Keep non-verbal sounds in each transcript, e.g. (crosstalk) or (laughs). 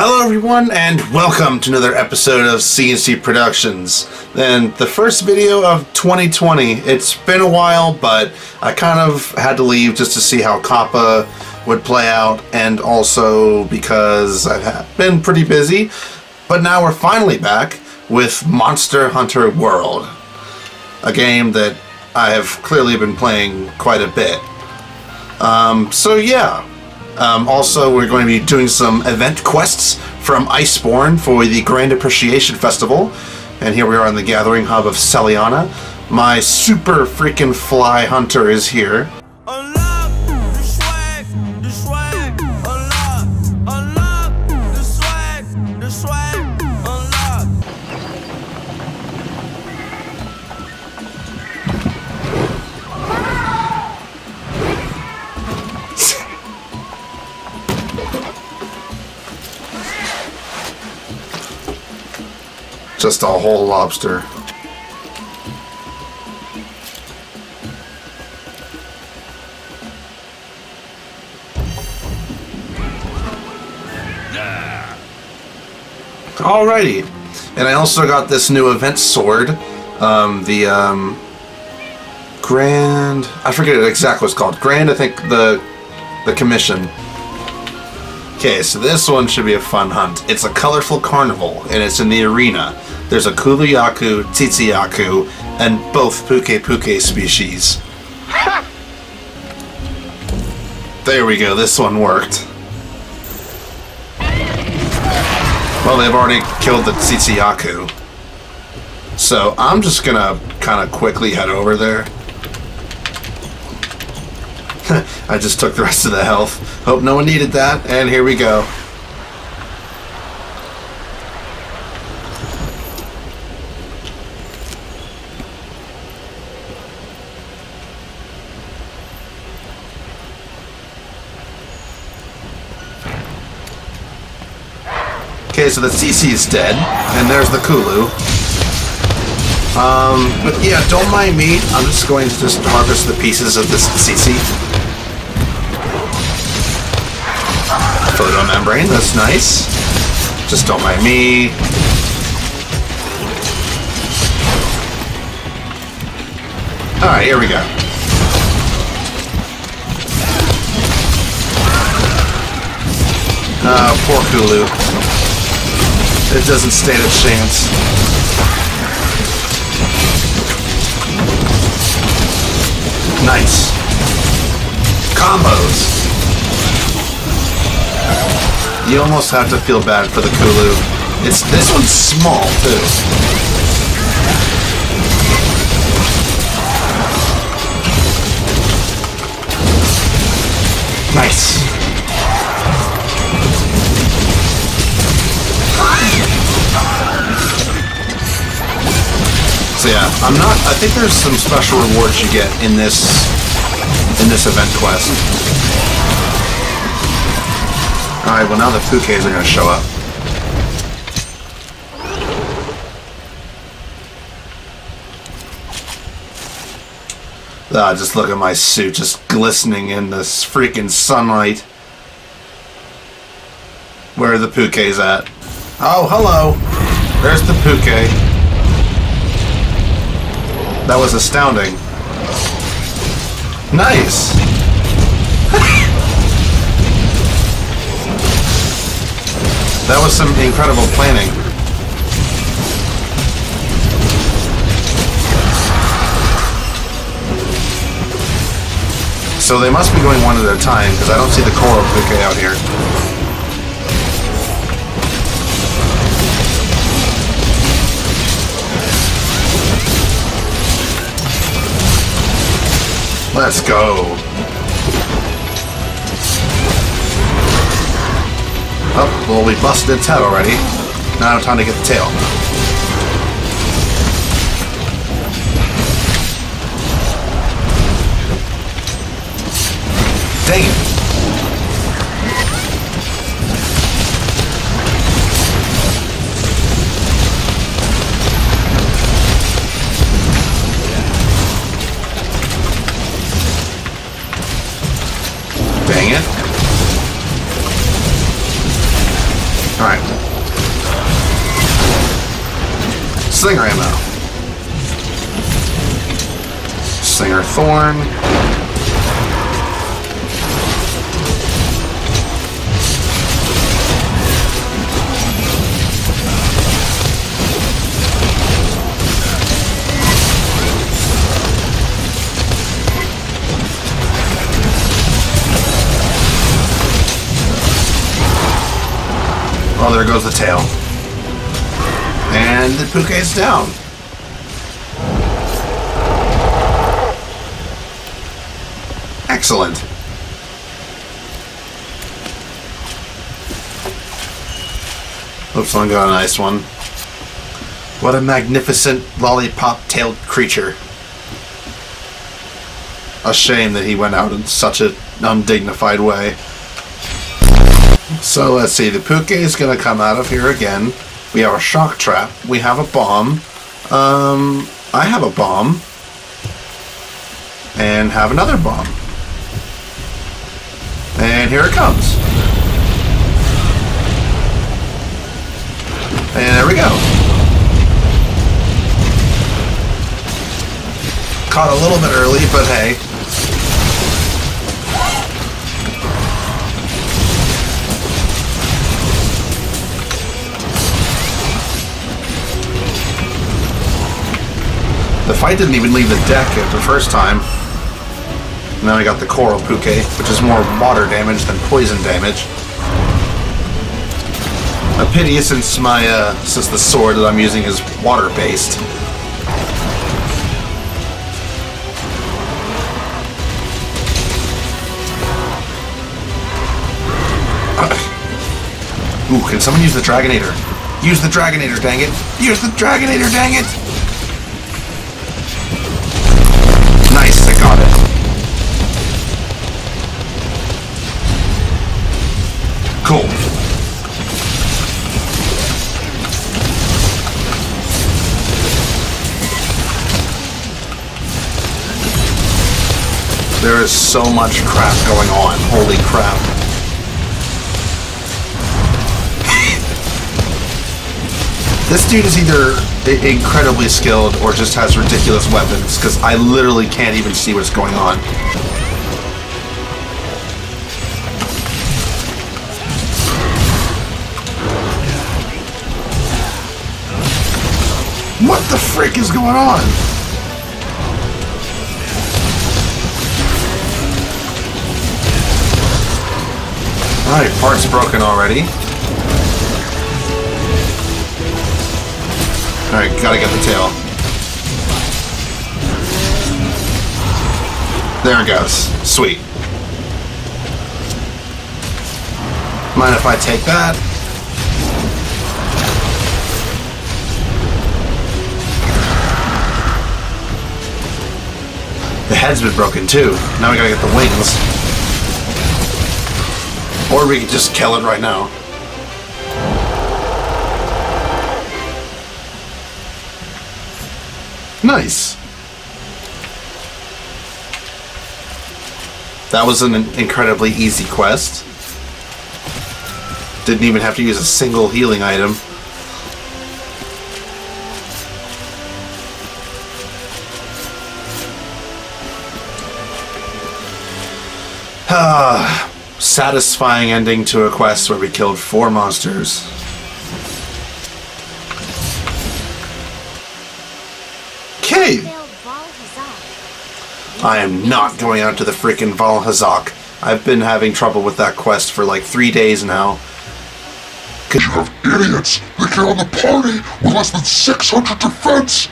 Hello, everyone, and welcome to another episode of C&C Productions. And the first video of 2020. It's been a while, but I kind of had to leave just to see how COPPA would play out, and also because I've been pretty busy. But now we're finally back with Monster Hunter World, a game that I have clearly been playing quite a bit. Um, so yeah, um, also, we're going to be doing some event quests from Iceborne for the Grand Appreciation Festival. And here we are on the gathering hub of Seliana. My super freaking fly hunter is here. Just a whole lobster. Alrighty. And I also got this new event sword. Um, the um, Grand... I forget exactly what it's called. Grand, I think, the, the commission. Okay, so this one should be a fun hunt. It's a colorful carnival, and it's in the arena. There's a Kulu-Ya-Ku, Tzitzi-Ya-Ku, and both Pukei-Pukei species. (laughs) there we go, this one worked. Well, they've already killed the Tzitzi-Ya-Ku. So I'm just gonna kind of quickly head over there. (laughs) I just took the rest of the health. Hope no one needed that. And here we go. Okay, so the Tzitzi is dead, and there's the Kulu. Um, but yeah, don't mind me. I'm just going to just harvest the pieces of this Tzitzi. Photo membrane, that's nice. Just don't mind me. Alright, here we go. Uh, poor Kulu. It doesn't stand a chance. Nice. Combos. You almost have to feel bad for the Kulu. It's this one's small too. Nice. Yeah, I'm not. I think there's some special rewards you get in this in this event quest. All right. Well, now the Pukeis are to show up. Ah, just look at my suit, just glistening in this freaking sunlight. Where are the Pukeis at? Oh, hello. There's the Pukei. That was astounding. Nice! (laughs) that was some incredible planning. So they must be going one at a time, because I don't see the Coral Pukei out here. Let's go. Oh, well, we busted its head already. Now time to get the tail. Dang it. dang it. Alright. Slinger ammo. Slinger Thorn. Oh, there goes the tail. And the Pukei is down. Excellent. Hope someone got a nice one. What a magnificent lollipop-tailed creature. A shame that he went out in such an undignified way. So let's see, the Pukei is going to come out of here again. We have a shock trap. We have a bomb. Um, I have a bomb. And have another bomb. And here it comes. And there we go. Caught a little bit early, but hey. The fight didn't even leave the deck at the first time. And then I got the Coral Pukei, which is more water damage than poison damage. A pity since my uh, since the sword that I'm using is water based. (coughs) Ooh, can someone use the Dragonator? Use the Dragonator, dang it! Use the Dragonator, dang it! Got it. Cool. There is so much crap going on. Holy crap. This dude is either incredibly skilled or just has ridiculous weapons because I literally can't even see what's going on. What the frick is going on? Alright, part's broken already. Alright, gotta get the tail. There it goes. Sweet. Mind if I take that? The head's been broken too. Now we gotta get the wings. Or we could just kill it right now. Nice. That was an incredibly easy quest. Didn't even have to use a single healing item. Ah, satisfying ending to a quest where we killed four monsters. Okay, I am not going out to the freaking Vaal Hazak. I've been having trouble with that quest for like three days now. You have idiots! They on the party with less than 600 defense!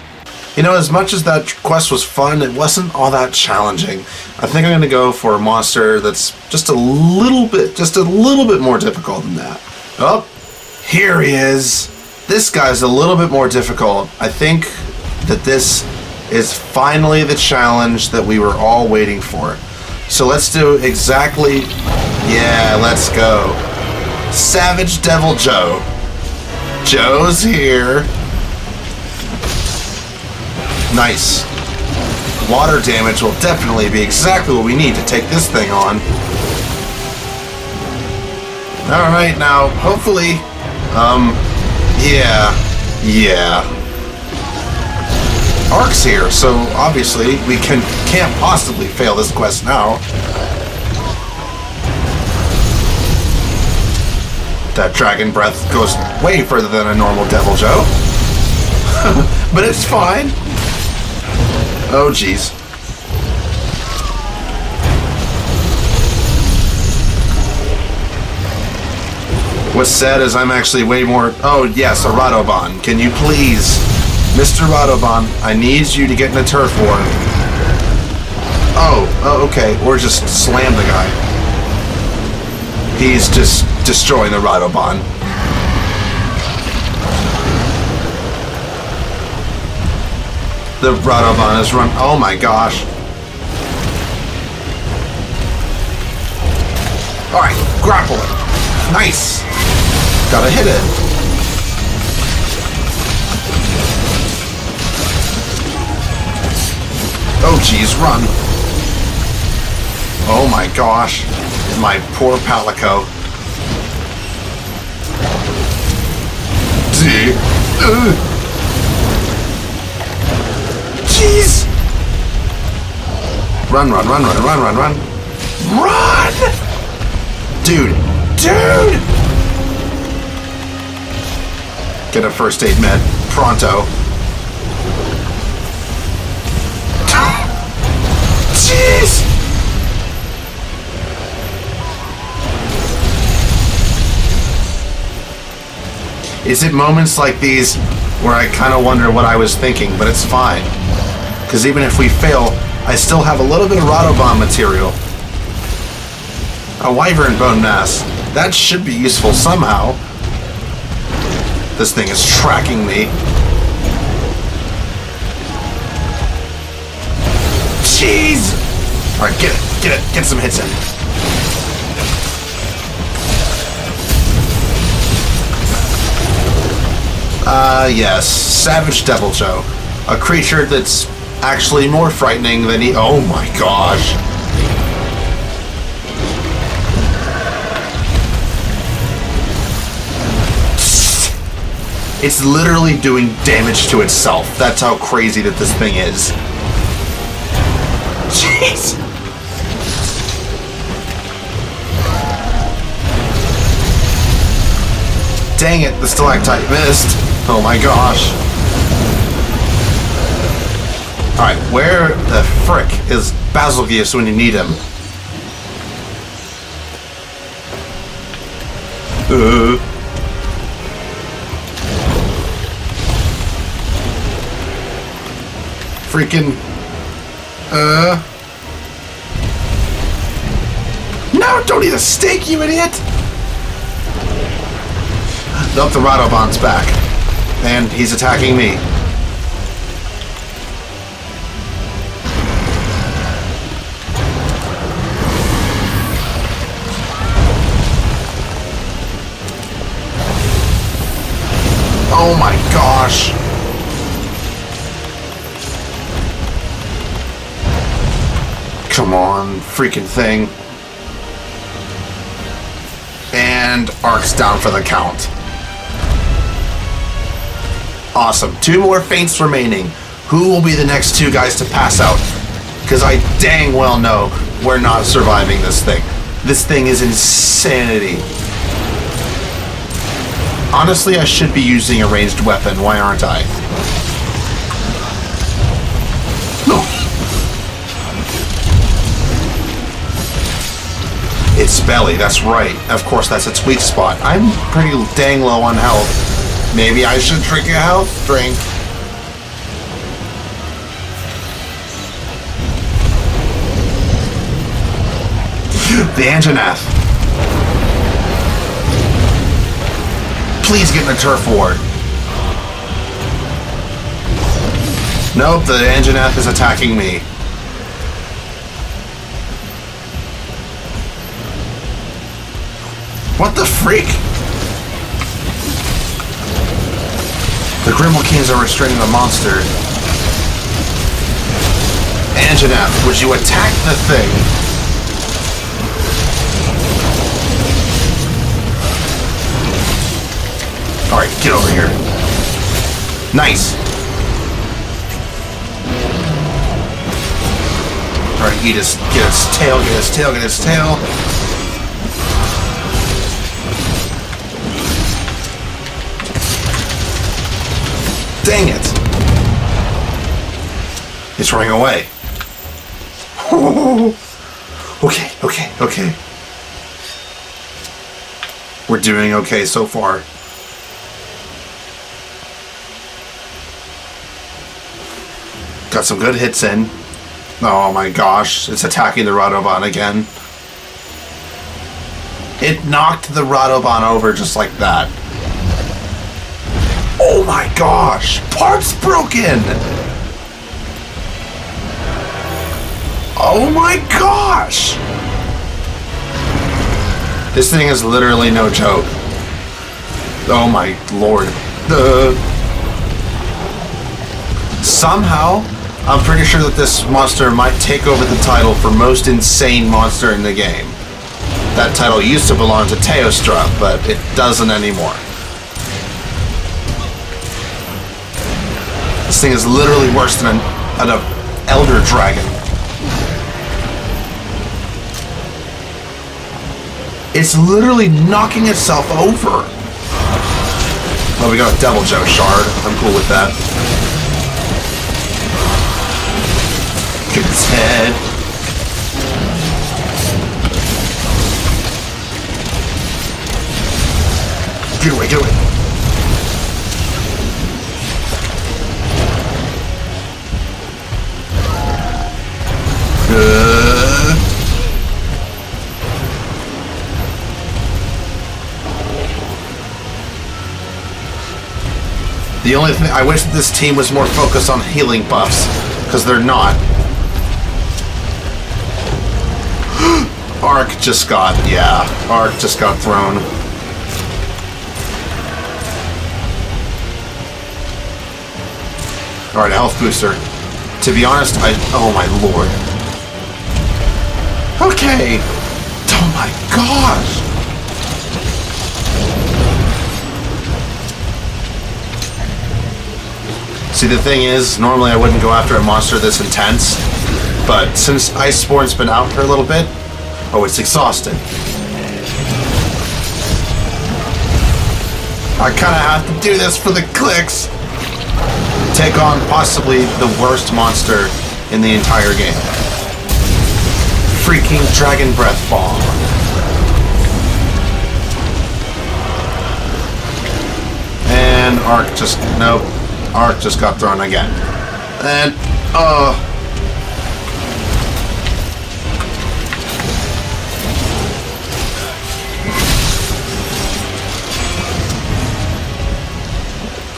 You know, as much as that quest was fun, it wasn't all that challenging. I think I'm going to go for a monster that's just a little bit, just a little bit more difficult than that. Oh, here he is. This guy's a little bit more difficult. I think that this is finally the challenge that we were all waiting for. So let's do exactly. Yeah, let's go. Savage Deviljho. Joe's here. Nice. Water damage will definitely be exactly what we need to take this thing on. Alright, now, hopefully... Um, yeah. Yeah. Ark's here, so obviously we can can't possibly fail this quest now. That dragon breath goes way further than a normal Deviljho. (laughs) but it's fine. Oh jeez. What's sad is I'm actually way more. Oh, yes, a Radobaan. Can you please, Mr. Radobaan, I need you to get in a turf war. Oh, oh, okay. Or just slam the guy. He's just destroying the Radobaan. The Radobaan is run. Oh my gosh. Alright, grapple it. Nice. Gotta hit it. Oh geez, run. Oh my gosh. My poor Palico. Jeez. Run, run, run, run, run, run, run. Run! Dude. Dude! Get a first aid med. Pronto. Jeez! Is it moments like these where I kind of wonder what I was thinking, but it's fine. Because even if we fail, I still have a little bit of Radobaan material. A Wyvern Bone Mass. That should be useful somehow. This thing is tracking me. Jeez! Alright, get it, get it, get some hits in. Uh, yes, Savage Deviljho. A creature that's actually more frightening than he. Oh my gosh. It's literally doing damage to itself. That's how crazy that this thing is. Jeez! Dang it, the stalactite missed. Oh my gosh. Alright, where the frick is Bazelgeuse when you need him? Uh. Freaking. Uh. No, don't eat a steak, you idiot! Nope, the Radobaan's back. And he's attacking me. Oh my gosh. Come on, freaking thing. And Ark's down for the count. Awesome. Two more feints remaining. Who will be the next two guys to pass out? Because I dang well know we're not surviving this thing. This thing is insanity. Honestly, I should be using a ranged weapon. Why aren't I? No. It's belly, that's right. Of course, that's its weak spot. I'm pretty dang low on health. Maybe I should drink a health drink. The Anjanath. Please get in the turf ward. Nope, the Anjanath is attacking me. What the freak? Grimalkins are restraining the monster. Anjanath, would you attack the thing? Alright, get over here. Nice! Alright, you just get his tail, get his tail, get his tail. Dang it! It's running away. (laughs) okay, okay, okay. We're doing okay so far. Got some good hits in. Oh my gosh, it's attacking the Radobaan again. It knocked the Radobaan over just like that. Oh my gosh! Parts broken! Oh my gosh! This thing is literally no joke. Oh my lord. The somehow I'm pretty sure that this monster might take over the title for most insane monster in the game. That title used to belong to Teostra, but it doesn't anymore. This thing is literally worse than an, an elder dragon. It's literally knocking itself over. Oh, we got a Deviljho shard. I'm cool with that. Kick its head. Get away, get away. The only thing I wish this team was more focused on healing buffs, because they're not. (gasps) Arc just got yeah, Arc just got thrown. Alright, a health booster. To be honest, I oh my lord. Okay. Oh my gosh. See, the thing is, normally I wouldn't go after a monster this intense, but since Iceborne's been out for a little bit, oh, it's exhausted. I kind of have to do this for the clicks. Take on possibly the worst monster in the entire game. Freaking Dragon Breath Bomb. And Arc just, nope. Arc just got thrown again. And, uh...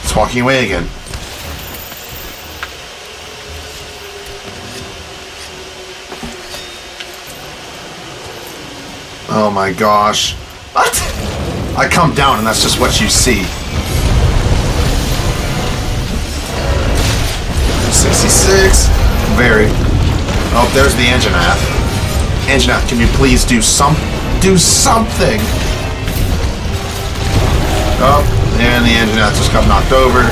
It's walking away again. Oh my gosh. What? I come down and that's just what you see. 66. Very. Oh, there's the Anjanath. Anjanath, can you please do some do something? Oh, and the engine Anjanath just got knocked over.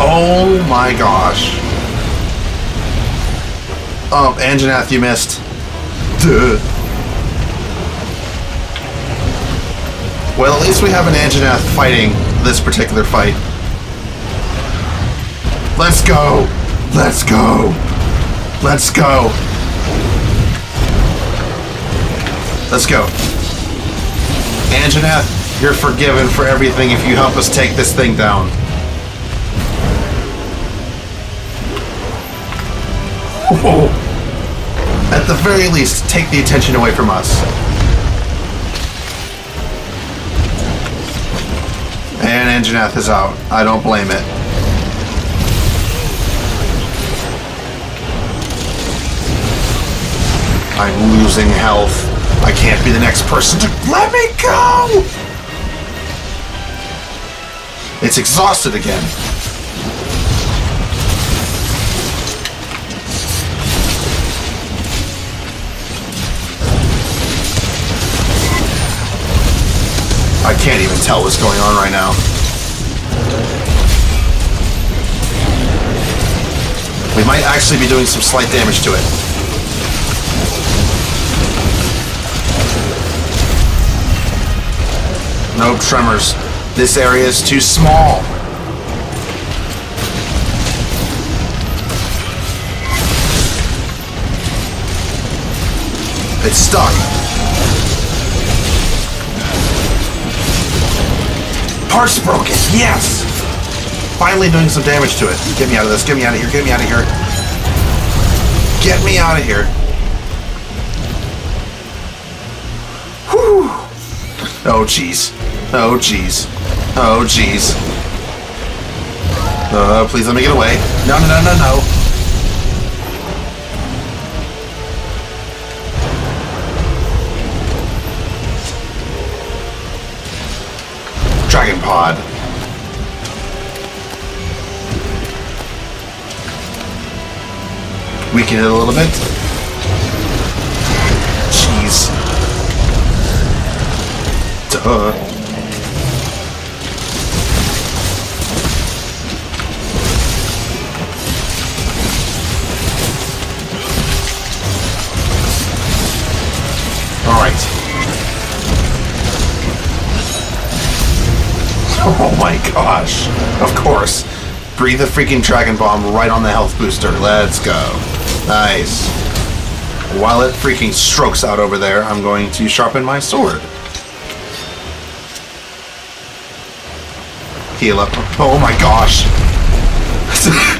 Oh my gosh. Oh, Anjanath, you missed. Duh. Well, at least we have an Anjanath fighting this particular fight. Let's go! Let's go! Let's go! Let's go. Anjanath, you're forgiven for everything if you help us take this thing down. Whoa. At the very least, take the attention away from us. And Anjanath is out. I don't blame it. I'm losing health. I can't be the next person to let me go. It's exhausted again. I can't even tell what's going on right now. We might actually be doing some slight damage to it. No tremors. This area is too small. It's stuck. Parts broken. Yes. Finally doing some damage to it. Get me out of this. Get me out of here. Get me out of here. Get me out of here. Whew. Oh, jeez. Oh, jeez. Oh, jeez. Uh, please let me get away. No, no, no, no, no. Pod. Weaken it a little bit. Jeez. Duh. Gosh. Of course. Breathe the freaking Dragon Bomb right on the health booster. Let's go. Nice. While it freaking strokes out over there, I'm going to sharpen my sword. Heal up. Oh my gosh. (laughs)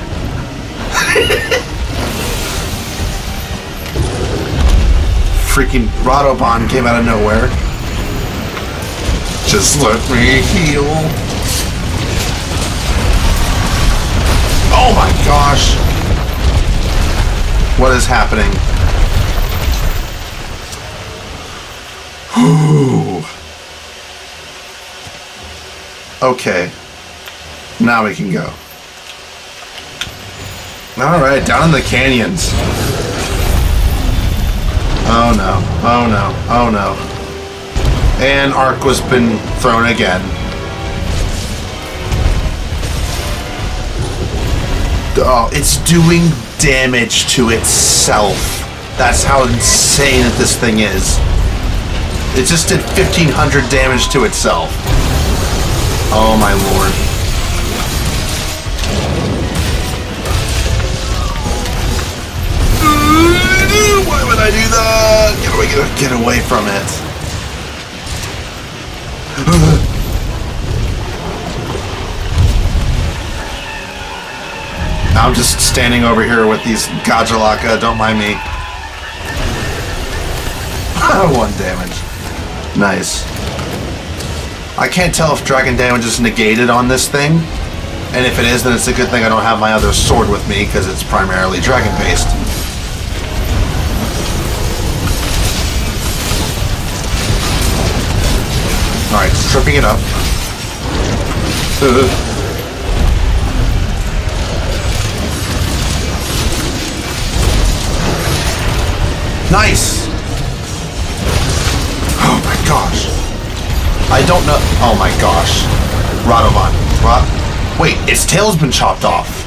freaking Radobaan came out of nowhere. Just let me heal. Oh my gosh. What is happening? Okay. Now we can go. Alright, down in the canyons. Oh no. Oh no. Oh no. And Ark was been thrown again. Oh, it's doing damage to itself. That's how insane this thing is. It just did 1500 damage to itself. Oh my lord. Why would I do that? Get away, get, get away from it. (sighs) I'm just standing over here with these Gajalaka, don't mind me. (laughs) One damage. Nice. I can't tell if dragon damage is negated on this thing. And if it is, then it's a good thing I don't have my other sword with me, because it's primarily dragon-based. Alright, stripping it up. (laughs) nice! Oh my gosh. I don't know. Oh my gosh. Radobaan. Rod. Wait, its tail's been chopped off.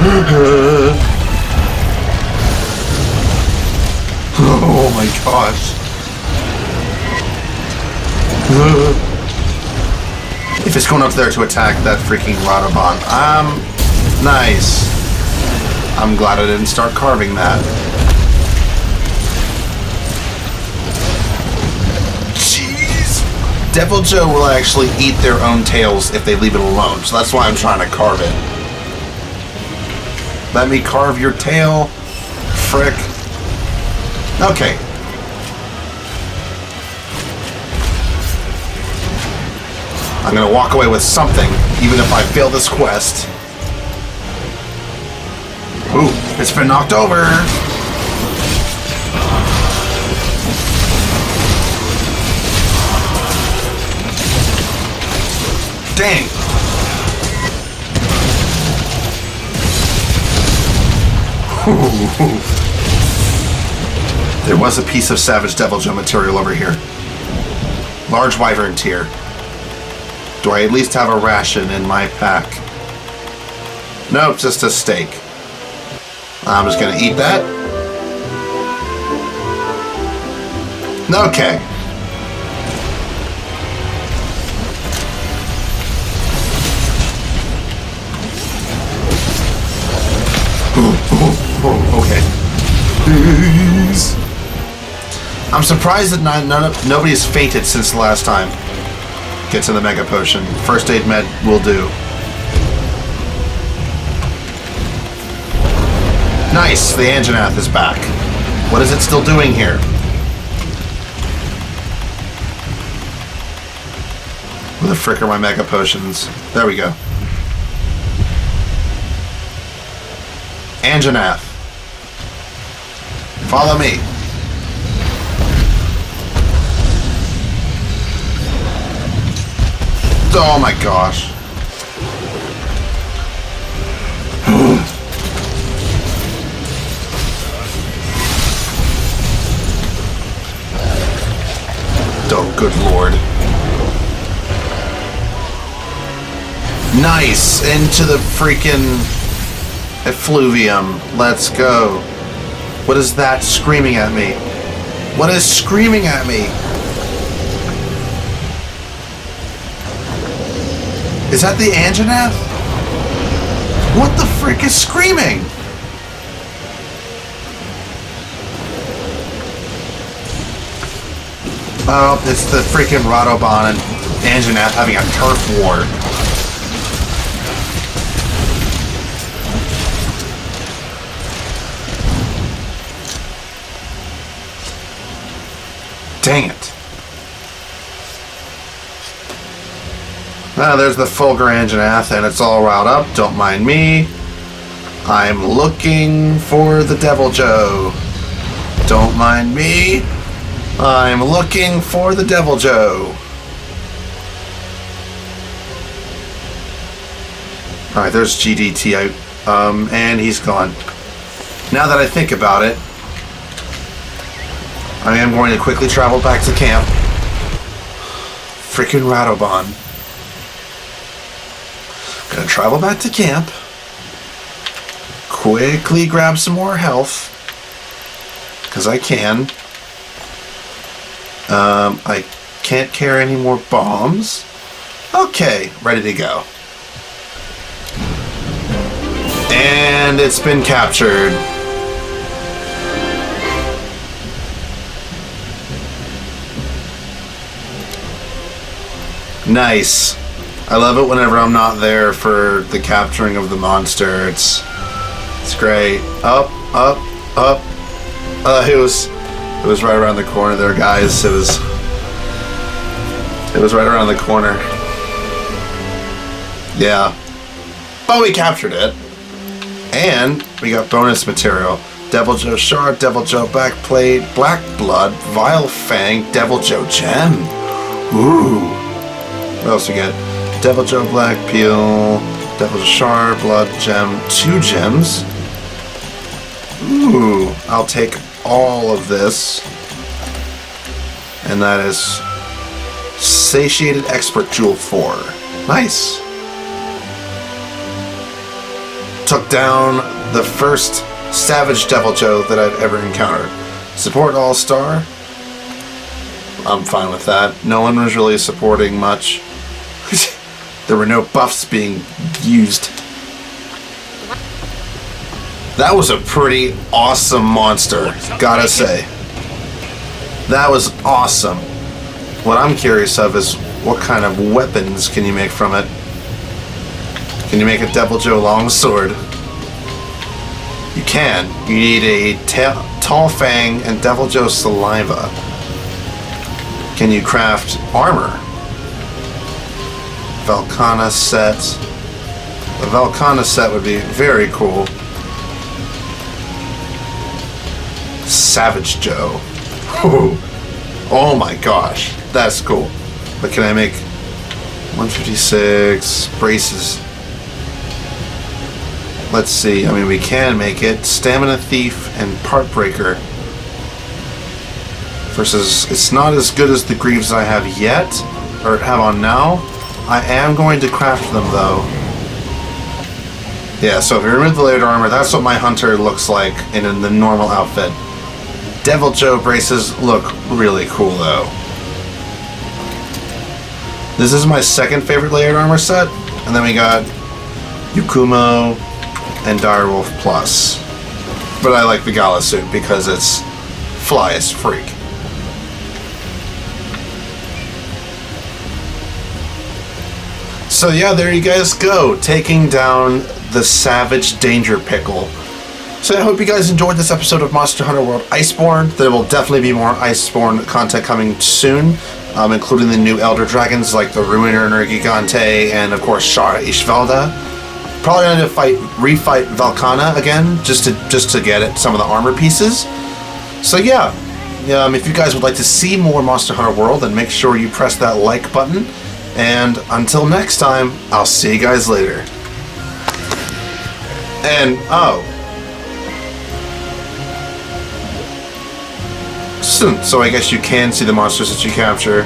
(laughs) oh my gosh. if it's going up there to attack that freaking Radobaan. Um, nice. I'm glad I didn't start carving that. Deviljho will actually eat their own tails if they leave it alone, so that's why I'm trying to carve it. Let me carve your tail. Frick. Okay, I'm gonna walk away with something, even if I fail this quest. Ooh, it's been knocked over! Dang! (laughs) There was a piece of Savage Deviljho material over here. Large Wyvern Tear. Do I at least have a ration in my pack? Nope, just a steak. I'm just gonna eat that. Okay. I'm surprised that none, none of, nobody's fainted since the last time. Get to the mega potion. First aid med will do. Nice, the Anjanath is back. What is it still doing here? Where the frick are my mega potions? There we go. Anjanath. Follow me. Oh my gosh. (gasps) oh, good lord. Nice! Into the freaking effluvium. Let's go. What is that screaming at me? What is screaming at me? Is that the Anjanath? What the frick is screaming? Oh, it's the freaking Radobaan and Anjanath having a turf war. Dang it. Ah, there's the Fulgur Anjanath, and it's all riled up. Don't mind me. I'm looking for the Deviljho. Don't mind me. I'm looking for the Deviljho. Alright, there's GDT out. Um, and he's gone. Now that I think about it, I am going to quickly travel back to camp. Freaking Radobaan. Gonna travel back to camp. Quickly grab some more health. Because I can. Um, I can't carry any more bombs. Okay, ready to go. And it's been captured. Nice. I love it whenever I'm not there for the capturing of the monster. It's it's great. Up, up, up. Uh, it was it was right around the corner there, guys. It was it was right around the corner. Yeah. But we captured it. And we got bonus material. Deviljho Shard, Deviljho Backplate, Black Blood, Vile Fang, Deviljho Gem. Ooh. What else we get? Deviljho Black Peel, Deviljho Shard, Blood Gem, two gems. Ooh, I'll take all of this. And that is Satiated Expert Jewel 4. Nice. Took down the first Savage Deviljho that I've ever encountered. Support All Star. I'm fine with that. No one was really supporting much. There were no buffs being used. That was a pretty awesome monster, gotta say. That was awesome. What I'm curious of is what kind of weapons can you make from it? Can you make a Deviljho longsword? You can. You need a ta tall fang and Deviljho saliva. Can you craft armor? Velkhana set. The Velkhana set would be very cool. Savage Joe. (laughs) Oh my gosh, that's cool. But can I make 156 braces? Let's see. I mean, we can make it. Stamina Thief and Part Breaker. Versus, it's not as good as the Greaves I have yet, or have on now. I am going to craft them though. Yeah, so if you remove the layered armor, that's what my hunter looks like in, in the normal outfit. Deviljho braces look really cool though. This is my second favorite layered armor set, and then we got Yukumo and Direwolf Plus. But I like the Gala suit because it's fly as freak. So yeah, there you guys go, taking down the Savage Danger Pickle. So I hope you guys enjoyed this episode of Monster Hunter World Iceborne. There will definitely be more Iceborne content coming soon, um, including the new Elder Dragons like the Ruiner Nergigante and of course Shara Ishvalda. Probably going to fight, refight Velkhana again, just to just to get it some of the armor pieces. So yeah, um, if you guys would like to see more Monster Hunter World, then make sure you press that like button. And until next time, I'll see you guys later. And oh, so, so I guess you can see the monsters that you capture.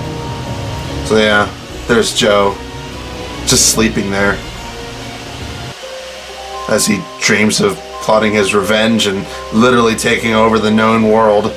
So yeah, there's Joe, just sleeping there as he dreams of plotting his revenge and literally taking over the known world.